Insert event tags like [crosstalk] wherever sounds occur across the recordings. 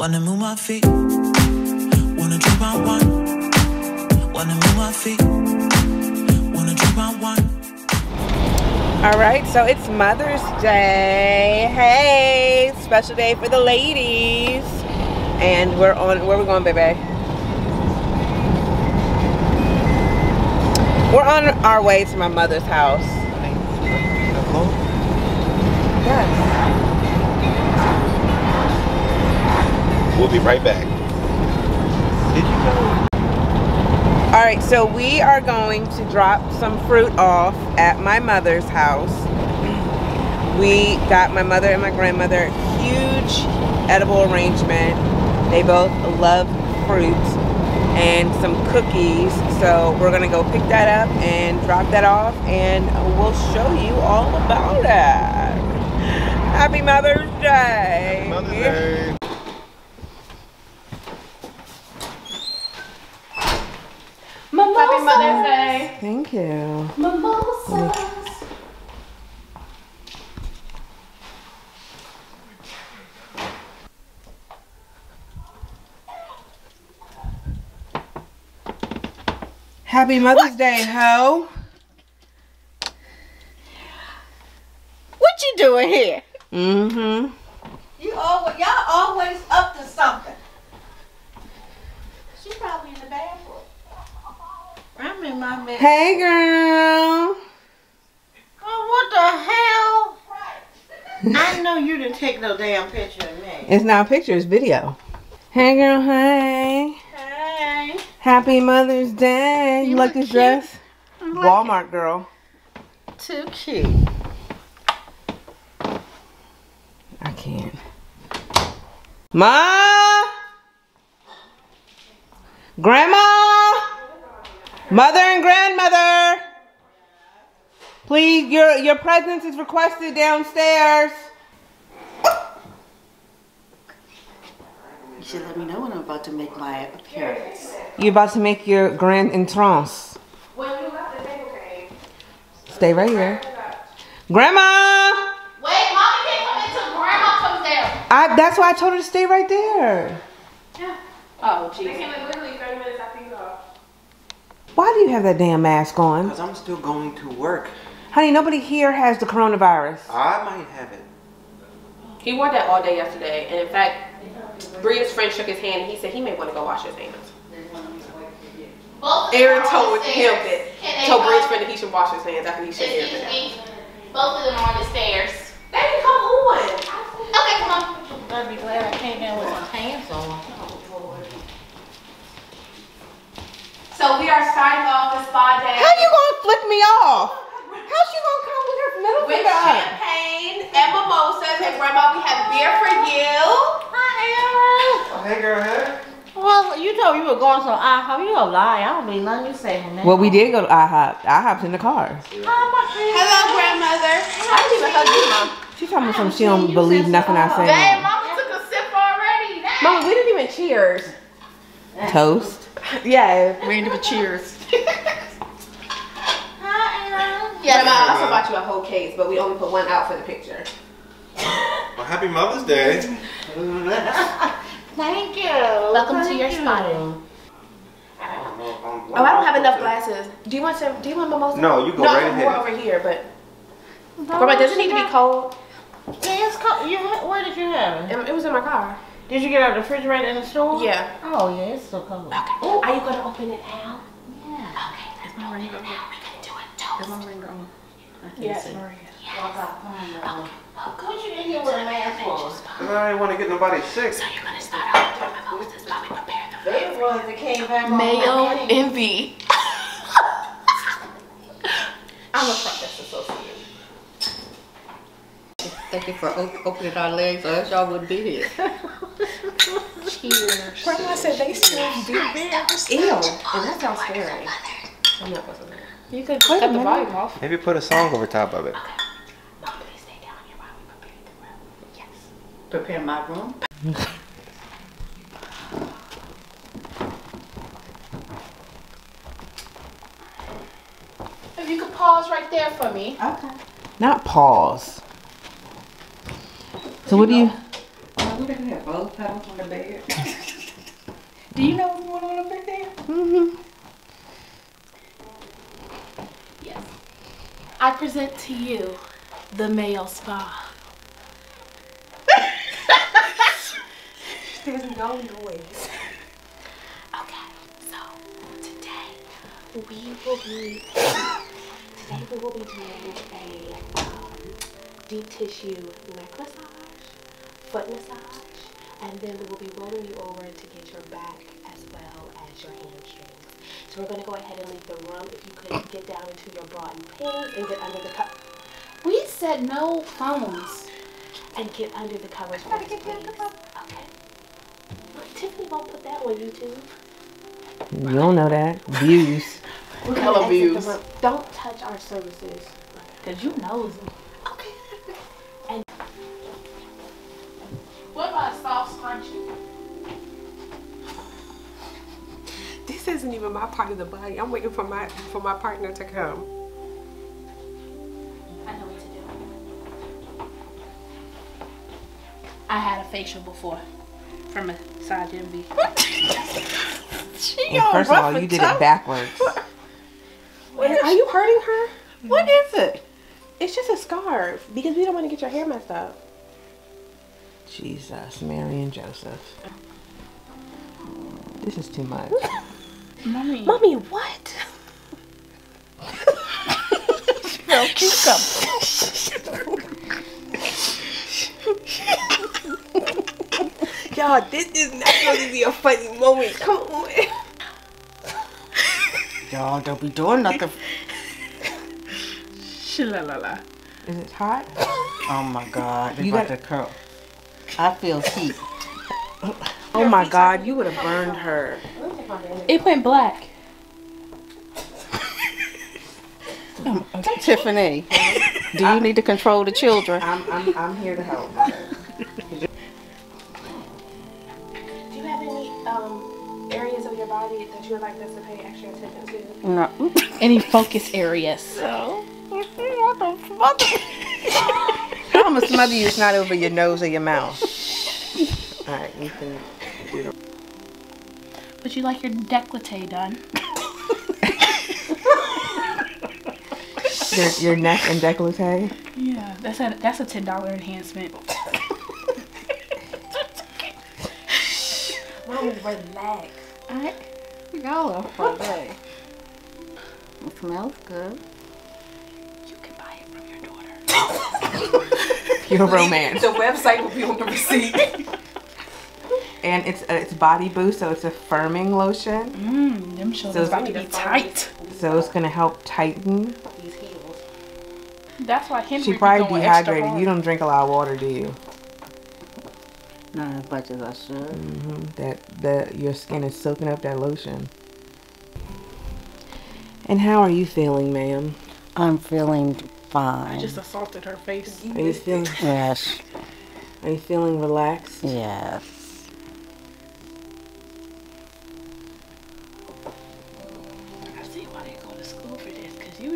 Wanna move my feet. Wanna drink my wine. Wanna move my feet. Wanna drink my wine. All right, so it's Mother's Day. Hey, special day for the ladies. And we're on, where we going, baby? We're on our way to my mother's house. We'll be right back. Did you know? All right, so we are going to drop some fruit off at my mother's house. We got my mother and my grandmother huge edible arrangement. They both love fruit and some cookies. So we're gonna go pick that up and drop that off and we'll show you all about it. Happy Mother's Day. Mother's Day. Happy Mother's Day. Thank you. Mimosas. Happy Mother's Day, ho. What you doing here? Mm-hmm. You always, y'all always up to something. She probably in the bathroom. I'm in my bed. Hey, girl. Oh, what the hell? I know you didn't take no damn picture of me. It's not a picture, it's video. Hey, girl, hey. Hey. Happy Mother's Day. You, You like this cute. dress? Like Walmart girl. Too cute. I can't. Ma! Grandma! Mother and grandmother! Please, your your presence is requested downstairs. You should let me know when I'm about to make my appearance. You're about to make your grand entrance. Stay right here. Grandma! Wait, mommy can't come until grandma comes down. I, that's why I told her to stay right there. Yeah. Oh, Jesus. Why do you have that damn mask on? Because I'm still going to work. Honey, nobody here has the coronavirus. I might have it. He wore that all day yesterday, and in fact, Bria's friend shook his hand and he said he may want to go wash his hands. Both Aaron told him that, Can they told go? Bria's friend that he should wash his hands after he shook hands with Excuse him. me. Both of them are on the stairs. Baby, come on. Okay, come on. I'd be glad I came in with my pants on. So we are starting off the spa day How you gonna flick me off? How's she gonna come with her middle with finger up? champagne and mimosas. And grandma, we have beer for you. Hi, Oh, hey, girl, hey. Well, you told you were going to IHOP. You a lie. I don't believe nothing you say from there. Well, we did go to IHOP. IHOP's in the car. How much is Hello, grandmother. I didn't even hug you, mom. She told me some she don't believe nothing I Dang, say. mama took a sip already. Dang. Mama, we didn't even cheers. Toast. [laughs] Yeah, we didn't even cheers. [laughs] Yes. Grandma, I also bought you a whole case, but we only put one out for the picture. Well, happy Mother's Day. [laughs] Thank you. Welcome to your you. spa day. Oh, I don't have enough glasses. Do you want some? Do you want mimosa? No, you go no, right I have ahead. more over here, but No, Grandma, does it need to be cold? Yeah, it's cold. You, where did you have it? It, it was in my car. Did you get out of the refrigerator in the store? Yeah. Oh, yeah, it's still cold. Okay. Are you gonna open it now? Yeah. Okay, that's my ring. Now we're gonna do it toast. my ring on? I can't Yes, see. Maria. What you in here with a mask on? I didn't want to get nobody sick. So you're gonna start off with mimosas while we prepare the They the that came back on Mayo envy. [laughs] I'm a front associate. Thank you for opening our legs, or else y'all wouldn't be here. Cheers. Grandma said they smell beer. Ew, and that sounds scary. I'm not supposed to. You could Wait cut the volume off. Maybe put a song over top of it. Mom, please stay down here while we prepare the room. Yes. Prepare my room. If you could pause right there for me. Okay. Not pause. So what do you? We they can have both piles on the bed. [laughs] Do you know what's going on up there? Mm-hmm. I present to you the male spa. [laughs] There's no noise. Okay, so today we will be today we will be doing a um, deep tissue neck massage, foot massage, and then we will be rolling you over to get your back as well as your hamstrings. So we're gonna go ahead and leave the room. If you could get down into your bra and panties and get under the co- We said no phones. And get under the covers first, please. Okay. Tiffany won't put that on YouTube. You don't know that. Views. We're Hella gonna exit views. the room. Don't touch our services. Cause you knows them. Isn't even my part of the body. I'm waiting for my for my partner to come. I know what to do. I had a facial before from a side Massage Envy. And first of all, you did it backwards. Wait, are you hurting her? What is it? It's just a scarf because we don't want to get your hair messed up. Jesus, Mary and Joseph. This is too much. [laughs] Mommy. Mommy, what? Y'all, this is not going to be a funny moment. Come on. Y'all don't be doing nothing. Shalalala. Is it hot? Oh my God, they You about got- to curl. I feel heat. Oh my God, you would have burned her. It went black. Tiffany, do you need to control the children? I'm, I'm, I'm here to help. [laughs] Do you have any um, areas of your body that you would like us to pay extra attention to? No. Any focus areas? [laughs] No. I'm gonna smother you. It's not over your nose or your mouth. [laughs] All right, you can. Would you like your décolleté done? Your, your neck and décolleté. Yeah, that's a that's a ten dollar enhancement. Mommy, relax. Alright. Y'all are funny. It smells good. You can buy it from your daughter. [laughs] Pure romance. The website will be on the receipt. And it's uh, it's body boost, so it's a firming lotion. Mmm, them shoulders So about to be tight. So it's gonna help tighten. These heels. That's why Henry She be probably going extra dehydrated. hard. You don't drink a lot of water, do you? Not as much as I should. hmm That that your skin is soaking up that lotion. And how are you feeling, ma'am? I'm feeling fine. i just assaulted her face. Are you feeling Yes. Are you feeling relaxed? Yes.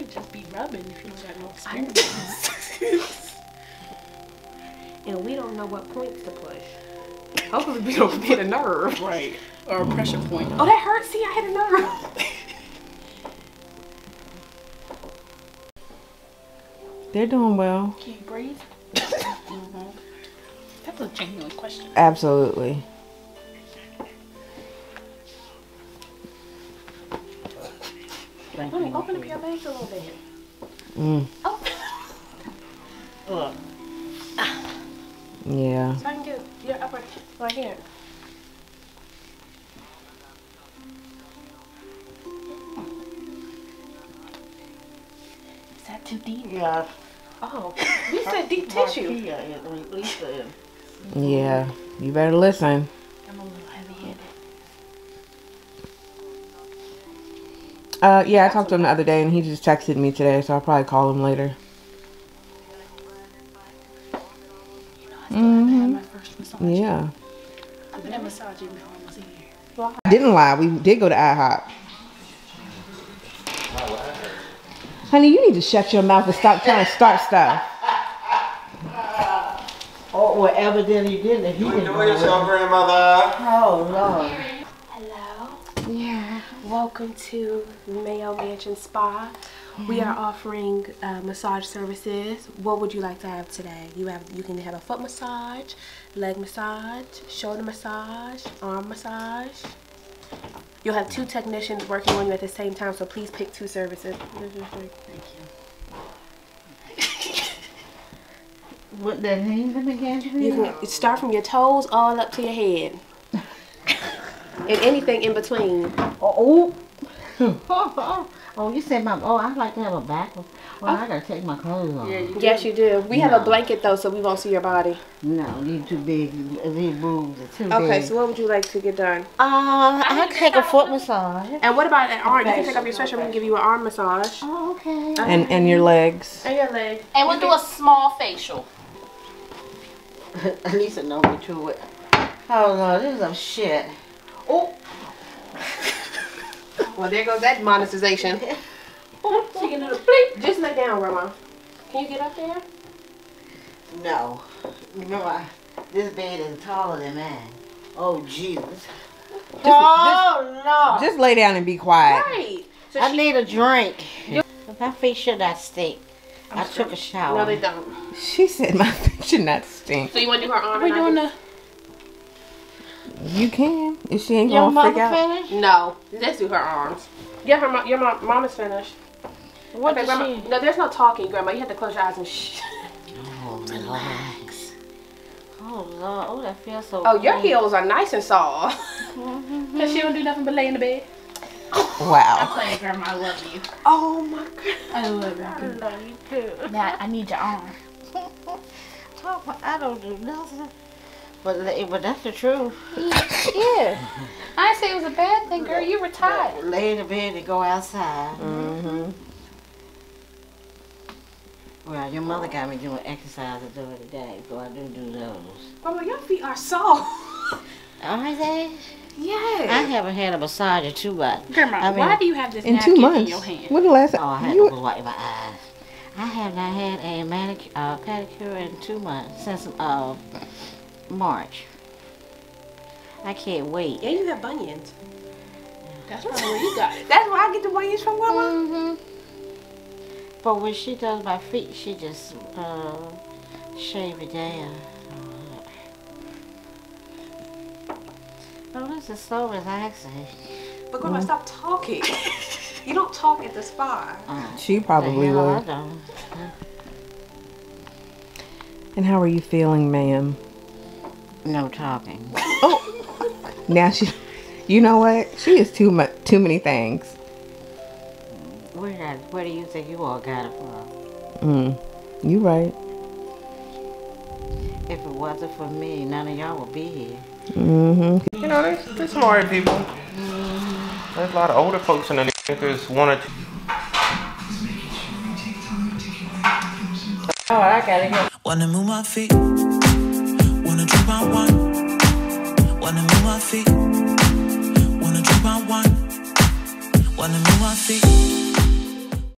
This, would just be rubbing if you don't got no experience. [laughs] And we don't know what points to push. Hopefully we don't hit a nerve. right. Or a pressure point. Oh, that hurt. See, I hit a nerve. [laughs] They're doing well. Can you breathe? [laughs] mm-hmm. That's a genuine question. Absolutely. Thank Mommy, you. open up your legs a little bit. Mm. Oh, Look, Yeah. so I can get your upper right here. Is that too deep? yeah. Oh, you said deep tissue. Marquia is releasing. Yeah. You better listen. I'm a little heavy Uh, yeah, I talked to him the other day, and he just texted me today, so I'll probably call him later. You know, I still haven't had my first massage. Yeah. I've been at massaging for almost a year. Didn't lie. We did go to IHOP. Honey, you need to shut your mouth and stop trying to start stuff. Well, evidently you didn't. If he didn't Enjoy know yourself, grandmother. Oh, Lord. Welcome to Mayo Mansion Spa. We are offering uh, massage services. What would you like to have today? You have you can have a foot massage, leg massage, shoulder massage, arm massage. You'll have two technicians working on you at the same time, so please pick two services. Thank you. what that name again? You can start from your toes all up to your head. And anything in between. Oh, oh. [laughs] oh, you said my. Oh, I like to have a back. one. Well, I gotta take my clothes off. Yes, you do. We have a blanket though, so we won't see your body. No, these too big. These boobs are too Okay, big. so what would you like to get done? Uh, I take a foot massage. And what about an arm? You can take off your sweatshirt. We can give you an arm massage. Oh, okay. And and your legs. And your legs. And we'll do a small facial. Lisa know me too well. Oh no, this is some shit. Oh. well, there goes that monetization. Chicken little bleep. Just lay down, Grandma. Can you get up there? No. Remember, I- this bed is taller than mine. Oh Jesus. oh no. Just lay down and be quiet. Right. So I she, need a drink. My feet should not stink. I took a shower. no, they don't. She said my [laughs] feet should not stink. So you want to do her arm? We're doing the. You can if she ain't Your gonna mother freak out. finished? No, let's do her arms. Yeah, her mo- your mom, mom is finished. What Okay, grandma, she? No, there's no talking, Grandma. You have to close your eyes and shh. Oh, relax. Oh Lord, oh that feels so. Oh, your heels are nice and soft. Mm-hmm. Cause she don't do nothing but lay in the bed. Wow. I Play, Grandma. I love you. Oh my god. I love you. I love you too. Now I need your arm. [laughs] I don't do nothing. But la- but that's the truth. [laughs] Yeah. I didn't say it was a bad thing, girl. You retired. Lay in the bed and go outside. Mm-hmm. Well, your mother got me doing exercise the day, so I do do those. Grandma, your feet are soft. Are they? Yes. I haven't had a massage in two months. Grandma, I mean- why do you have this In napkin two in months. your hand? When the last Oh, I had you, to wipe my eyes. I have not had a manicure, uh, pedicure in two months since uh, March. I can't wait. Yeah, you have bunions. That's probably where you got it. [laughs] That's where I get the bunions from, Grandma. hmm But when she does my feet, she just uh, shave it down. Oh, this is so relaxing. But Grandma, stop talking. [laughs] you don't talk at the spa. Uh, she probably hell I would. And how are you feeling, ma'am? No talking. Oh, now she, you know what? She is too much, too many things. Where, did where do you think you all got it from? Mm. You right. If it wasn't for me, none of y'all would be here. Mm-hmm. You know, there's, there's smart people. There's a lot of older folks in the There's one or two. Oh, I gotta go. Wanna move my feet. Wanna move my feet. Wanna drink my wine. Wanna move my feet.